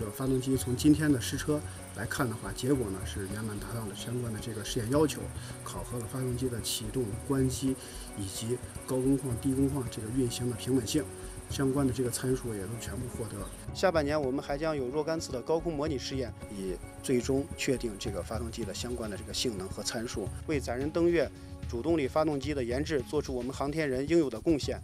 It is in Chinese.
这个发动机，从今天的试车来看的话，结果呢是圆满达到了相关的这个试验要求。考核了发动机的启动、关机以及高工况、低工况这个运行的平稳性相关的这个参数，也都全部获得。下半年我们还将有若干次的高空模拟试验，以最终确定这个发动机的相关的这个性能和参数，为载人登月、主动力发动机的研制做出我们航天人应有的贡献。